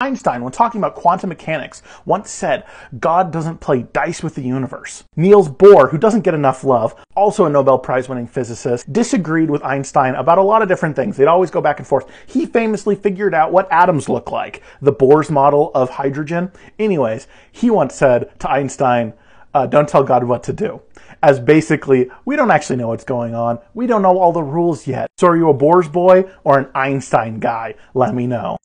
Einstein, when talking about quantum mechanics, once said, God doesn't play dice with the universe. Niels Bohr, who doesn't get enough love, also a Nobel Prize winning physicist, disagreed with Einstein about a lot of different things. They'd always go back and forth. He famously figured out what atoms look like, the Bohr's model of hydrogen. Anyways, he once said to Einstein, uh, don't tell God what to do. As basically, we don't actually know what's going on. We don't know all the rules yet. So are you a Bohr's boy or an Einstein guy? Let me know.